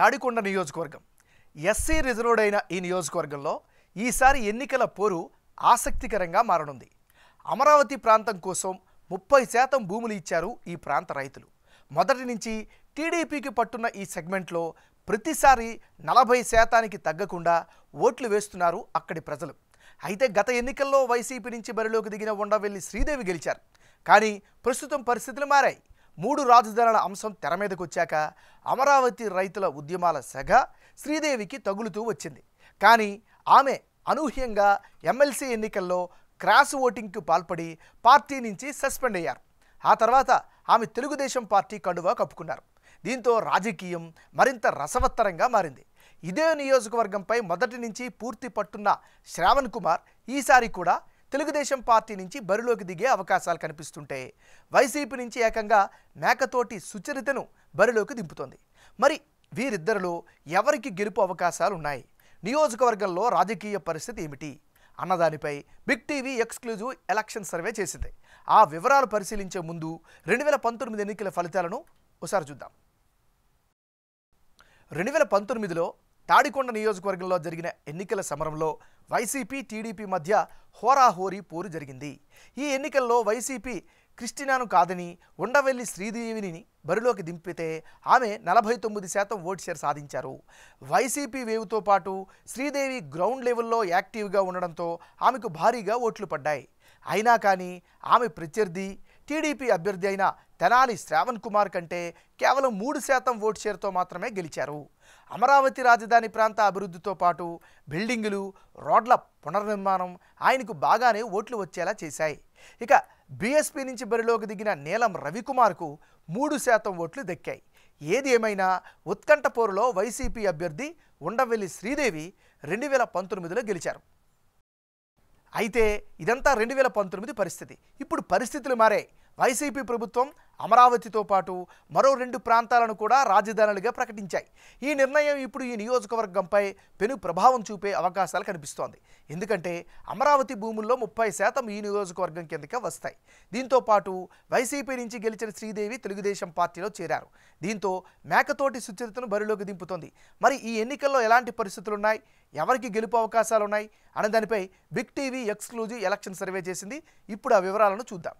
తాడికొండ నియోజకవర్గం. SC reserved అయిన ఈ నియోజకవర్గంలో ఈసారి ఎన్నికల పోరు ఆసక్తికరంగా మారనుంది. అమరావతి ప్రాంతం కోసం ముప్పై శాతం భూములు ఇచ్చారు ఈ ప్రాంత రైతులు. మొదటి నుంచి టీడీపీకి పట్టున్న ఈ సెగ్మెంట్లో ప్రతిసారి నలభై శాతానికి తగ్గకుండా ఓట్లు వేస్తున్నారు అక్కడి ప్రజలు. అయితే గత ఎన్నికల్లో వైసీపీ నుంచి బరిలోకి దిగిన ఉండవెల్లి శ్రీదేవి గెలిచారు. కానీ ప్రస్తుతం పరిస్థితులు మారాయి. మూడు రాజధానుల అంశం తెర మీదకు వచ్చాక అమరావతి రైతుల ఉద్యమాల సెగ శ్రీదేవికి తగులుతూ వచ్చింది. కానీ ఆమె అనూహ్యంగా ఎమ్మెల్సీ ఎన్నికల్లో క్రాస్ ఓటింగ్కు పాల్పడి పార్టీ నుంచి సస్పెండ్ అయ్యారు. ఆ తర్వాత ఆమె తెలుగుదేశం పార్టీ కండువా కప్పుకున్నారు. దీంతో రాజకీయం మరింత రసవత్తరంగా మారింది. ఇదే నియోజకవర్గంపై మొదటి నుంచి పూర్తి పట్టున్న శ్రావణ్ కుమార్ ఈసారి కూడా తెలుగుదేశం పార్టీ నుంచి బరిలోకి దిగే అవకాశాలు కనిపిస్తుంటే వైసీపీ నుంచి ఏకంగా మేకతోటి సుచరితను బరిలోకి దింపుతోంది. మరి వీరిద్దరిలో ఎవరికి గెలుపు అవకాశాలు ఉన్నాయి? నియోజకవర్గంలో రాజకీయ పరిస్థితి ఏమిటి? అన్నదానిపై big TV exclusive election survey చేసింది. ఆ వివరాలు పరిశీలించే ముందు రెండు వేల పంతొమ్మిది ఎన్నికల ఫలితాలను ఒకసారి చూద్దాం. రెండు వేల పంతొమ్మిదిలో తాడికొండ నియోజకవర్గంలో జరిగిన ఎన్నికల సమరంలో వైసీపీ టీడీపీ మధ్య హోరాహోరీ పోరు జరిగింది. ఈ ఎన్నికల్లో వైసీపీ క్రిస్టినాను కాదని ఉండవెల్లి శ్రీదేవిని బరిలోకి దింపితే ఆమె నలభై తొమ్మిది శాతం ఓటు షేర్ సాధించారు. వైసీపీ వేవుతో పాటు శ్రీదేవి గ్రౌండ్ లెవెల్లో యాక్టివ్గా ఉండడంతో ఆమెకు భారీగా ఓట్లు పడ్డాయి. అయినా కానీ ఆమె ప్రత్యర్థి టీడీపీ అభ్యర్థి అయిన తెనాలి శ్రావణ్ కుమార్ కంటే కేవలం మూడు శాతం ఓటు షేర్తో మాత్రమే గెలిచారు. అమరావతి రాజధాని ప్రాంత అభివృద్ధితో పాటు బిల్డింగులు రోడ్ల పునర్నిర్మాణం ఆయనకు బాగానే ఓట్లు వచ్చేలా చేశాయి. ఇక బీఎస్పీ నుంచి బరిలోకి దిగిన నీలం రవికుమార్కు మూడు శాతం ఓట్లు దక్కాయి. ఏది ఏమైనా ఉత్కంఠపోరులో వైసీపీ అభ్యర్థి ఉండవెల్లి శ్రీదేవి రెండు వేల పంతొమ్మిదిలో గెలిచారు. అయితే ఇదంతా రెండు వేల పంతొమ్మిది పరిస్థితి. ఇప్పుడు పరిస్థితులు మారాయి వైసీపీ ప్రభుత్వం అమరావతితో పాటు మరో రెండు ప్రాంతాలను కూడా రాజధానులుగా ప్రకటించాయి. ఈ నిర్ణయం ఇప్పుడు ఈ నియోజకవర్గంపై పెను ప్రభావం చూపే అవకాశాలు కనిపిస్తోంది. ఎందుకంటే అమరావతి భూముల్లో ముప్పై శాతం ఈ నియోజకవర్గం కిందకే వస్తాయి. దీంతో పాటు వైసీపీ నుంచి గెలిచిన శ్రీదేవి తెలుగుదేశం పార్టీలో చేరారు. దీంతో మేకతోటి సుచరితను బరిలోకి దింపుతోంది. మరి ఈ ఎన్నికల్లో ఎలాంటి పరిస్థితులు ఉన్నాయి ఎవరికి గెలుపు అవకాశాలు ఉన్నాయి అనే దానిపై big TV exclusive election survey చేసింది. ఇప్పుడు ఆ వివరాలను చూద్దాం.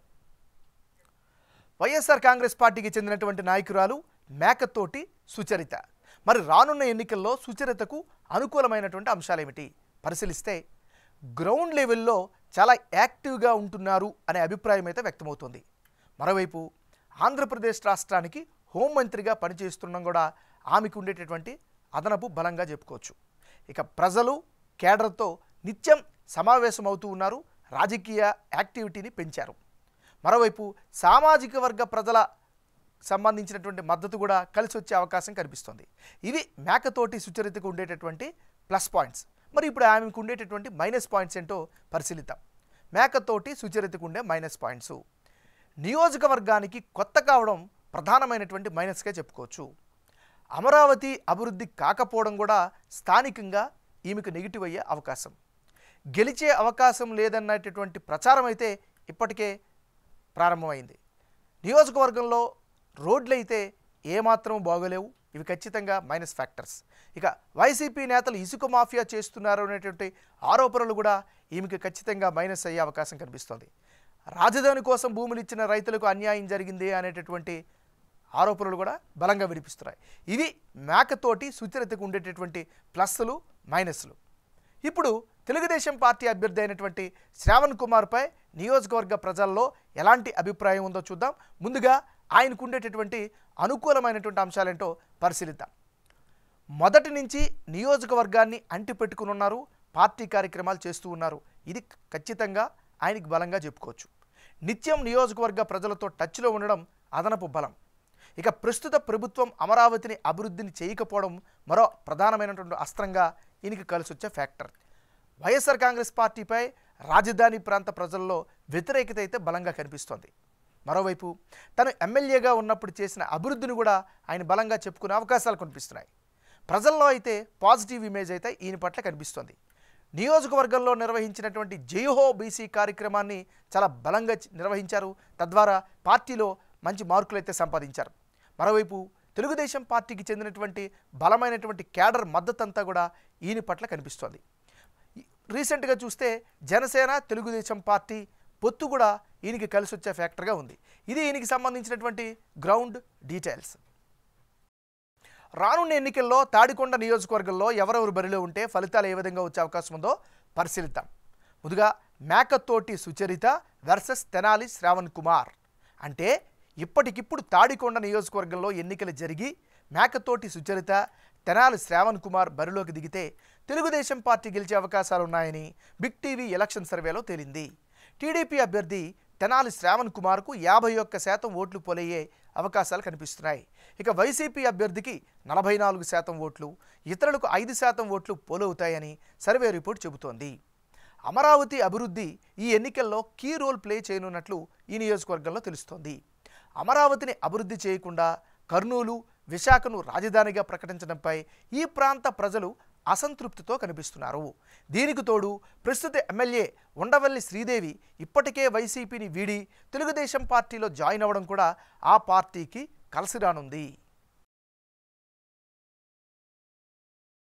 వైఎస్ఆర్ కాంగ్రెస్ పార్టీకి చెందినటువంటి నాయకురాలు మేకతోటి సుచరిత. మరి రానున్న ఎన్నికల్లో సుచరితకు అనుకూలమైనటువంటి అంశాలేమిటి? పరిశీలిస్తే గ్రౌండ్ లెవెల్లో చాలా యాక్టివ్గా ఉంటున్నారు అనే అభిప్రాయం అయితే వ్యక్తమవుతుంది. మరోవైపు ఆంధ్రప్రదేశ్ రాష్ట్రానికి హోంమంత్రిగా పనిచేస్తుండడం కూడా ఆమెకు ఉండేటటువంటి అదనపు బలంగా చెప్పుకోవచ్చు. ఇక ప్రజలు కేడర్తో నిత్యం సమావేశమవుతూ ఉన్నారు. రాజకీయ యాక్టివిటీని పెంచారు. మరోవైపు సామాజిక వర్గ ప్రజల సంబంధించినటువంటి మద్దతు కూడా కలిసి వచ్చే అవకాశం కనిపిస్తుంది. ఇవి మేకతోటి సుచరితకు ఉండేటటువంటి ప్లస్ పాయింట్స్. మరి ఇప్పుడు ఆమెకు ఉండేటటువంటి మైనస్ పాయింట్స్ ఏంటో పరిశీలిద్దాం. మేకతోటి సుచరితకు ఉండే మైనస్ పాయింట్స్. నియోజకవర్గానికి కొత్త కావడం ప్రధానమైనటువంటి మైనస్గా చెప్పుకోవచ్చు. అమరావతి అభివృద్ధి కాకపోవడం కూడా స్థానికంగా ఈమెకు నెగిటివ్ అయ్యే అవకాశం. గెలిచే అవకాశం లేదన్నటువంటి ప్రచారం అయితే ఇప్పటికే ప్రారంభమైంది. నియోజకవర్గంలో రోడ్లు అయితే ఏమాత్రం బాగోలేవు. ఇవి ఖచ్చితంగా మైనస్ ఫ్యాక్టర్స్. ఇక వైసీపీ నేతలు ఇసుక మాఫియా చేస్తున్నారు అనేటువంటి ఆరోపణలు కూడా ఈమెకి ఖచ్చితంగా మైనస్ అయ్యే అవకాశం కనిపిస్తోంది. రాజధాని కోసం భూములు ఇచ్చిన రైతులకు అన్యాయం జరిగింది అనేటటువంటి ఆరోపణలు కూడా బలంగా వినిపిస్తున్నాయి. ఇవి మేకతోటి సుచరితకు ఉండేటటువంటి ప్లస్లు మైనస్లు ఇప్పుడు తెలుగుదేశం పార్టీ అభ్యర్థి అయినటువంటి శ్రావణ్ కుమార్పై నియోజకవర్గ ప్రజల్లో ఎలాంటి అభిప్రాయం ఉందో చూద్దాం. ముందుగా ఆయనకు ఉండేటటువంటి అనుకూలమైనటువంటి అంశాలేంటో పరిశీలిద్దాం. మొదటి నుంచి నియోజకవర్గాన్ని అంటిపెట్టుకుని ఉన్నారు పార్టీ కార్యక్రమాలు చేస్తూ ఉన్నారు. ఇది ఖచ్చితంగా ఆయనకి బలంగా చెప్పుకోవచ్చు. నిత్యం నియోజకవర్గ ప్రజలతో టచ్లో ఉండడం అదనపు బలం. ఇక ప్రస్తుత ప్రభుత్వం అమరావతిని అభివృద్ధిని చేయకపోవడం మరో ప్రధానమైనటువంటి అస్త్రంగా ఈయనకి కలిసి వచ్చే ఫ్యాక్టర్. వైఎస్ఆర్ కాంగ్రెస్ పార్టీపై రాజధాని ప్రాంత ప్రజల్లో వ్యతిరేకత అయితే బలంగా కనిపిస్తోంది. మరోవైపు తను ఎమ్మెల్యేగా ఉన్నప్పుడు చేసిన అభివృద్ధిని కూడా ఆయన బలంగా చెప్పుకునే అవకాశాలు కనిపిస్తున్నాయి. ప్రజల్లో అయితే పాజిటివ్ ఇమేజ్ అయితే ఈయన పట్ల కనిపిస్తోంది. నియోజకవర్గంలో నిర్వహించినటువంటి జయహో బీసీ కార్యక్రమాన్ని చాలా బలంగా నిర్వహించారు. తద్వారా పార్టీలో మంచి మార్కులు అయితే సంపాదించారు. మరోవైపు తెలుగుదేశం పార్టీకి చెందినటువంటి బలమైనటువంటి క్యాడర్ మద్దతంతా కూడా ఈయన పట్ల కనిపిస్తోంది. రీసెంట్గా చూస్తే జనసేన తెలుగుదేశం పార్టీ పొత్తు కూడా ఈయనకి కలిసి వచ్చే ఫ్యాక్టర్గా ఉంది. ఇది ఈయనకి సంబంధించినటువంటి గ్రౌండ్ డీటెయిల్స్. రానున్న ఎన్నికల్లో తాడికొండ నియోజకవర్గంలో ఎవరెవరు బరిలో ఉంటే ఫలితాలు ఏ విధంగా వచ్చే అవకాశం ఉందో పరిశీలిద్దాం. ముందుగా మేకతోటి సుచరిత వర్సెస్ తెనాలి శ్రావణ్ కుమార్. అంటే ఇప్పటికిప్పుడు తాడికొండ నియోజకవర్గంలో ఎన్నికలు జరిగి మేకతోటి సుచరిత తెనాలి శ్రావణ్ కుమార్ బరిలోకి దిగితే తెలుగుదేశం పార్టీ గెలిచే అవకాశాలు ఉన్నాయని బిగ్ టీవీ ఎలక్షన్ సర్వేలో తేలింది. టీడీపీ అభ్యర్థి తెనాలి శ్రావణ్ కుమార్కు యాభై ఒక్క శాతం ఓట్లు పోలయ్యే అవకాశాలు కనిపిస్తున్నాయి. ఇక వైసీపీ అభ్యర్థికి నలభై నాలుగు శాతం ఓట్లు ఇతరులకు ఐదు శాతం ఓట్లు పోలవుతాయని సర్వే రిపోర్ట్ చెబుతోంది. అమరావతి అభివృద్ధి ఈ ఎన్నికల్లో కీ రోల్ ప్లే చేయనున్నట్లు ఈ నియోజకవర్గంలో తెలుస్తోంది. అమరావతిని అభివృద్ధి చేయకుండా కర్నూలు విశాఖను రాజధానిగా ప్రకటించడంపై ఈ ప్రాంత ప్రజలు అసంతృప్తితో కనిపిస్తున్నారు. దీనికి తోడు ప్రస్తుత ఎమ్మెల్యే ఉండవల్లి శ్రీదేవి ఇప్పటికే వైసీపీని వీడి తెలుగుదేశం పార్టీలో జాయిన్ అవ్వడం కూడా ఆ పార్టీకి కలిసిరానుంది